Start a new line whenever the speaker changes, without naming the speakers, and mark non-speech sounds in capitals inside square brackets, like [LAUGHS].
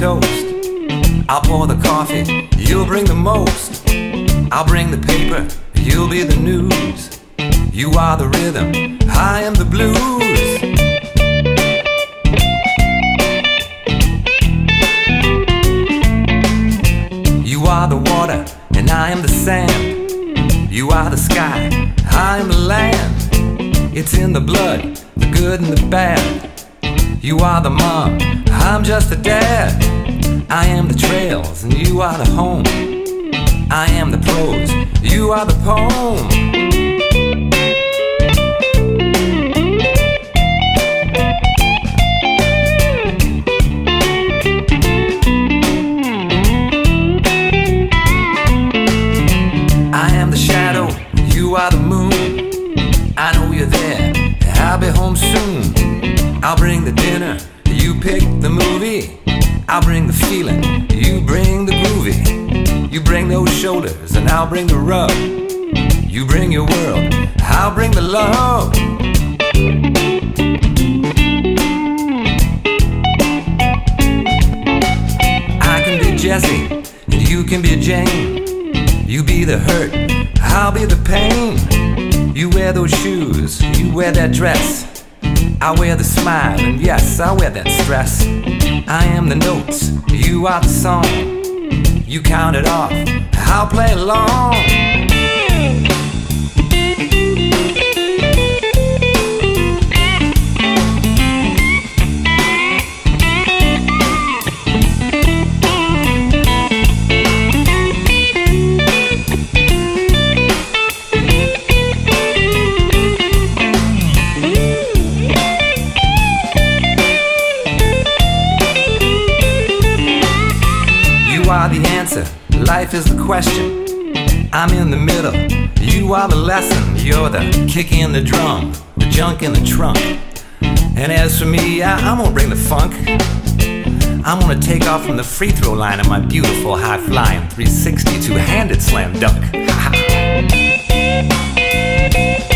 toast. I'll pour the coffee, you'll bring the most. I'll bring the paper, you'll be the news. You are the rhythm, I am the blues. You are the water, and I am the sand. You are the sky, I am the land. It's in the blood, the good and the bad. You are the mom, I'm just the dad. I am the trails, and you are the home. I am the prose, you are the poem. I am the shadow, you are the moon. I know you're there, I'll be home soon. I'll bring the dinner, you pick the movie. I'll bring the feeling, you bring the groovy. You bring those shoulders, and I'll bring the rub. You bring your world, I'll bring the love. I can be Jesse, and you can be Jane. You be the hurt, I'll be the pain. You wear those shoes, you wear that dress. I wear the smile, and yes, I wear that stress. I am the notes, you are the song. You count it off, I'll play along. Answer, life is the question. I'm in the middle, you are the lesson. You're the kick in the drum, the junk in the trunk. And as for me, I, I'm gonna bring the funk. I'm gonna take off from the free throw line in my beautiful high flying 360 two handed slam dunk. [LAUGHS]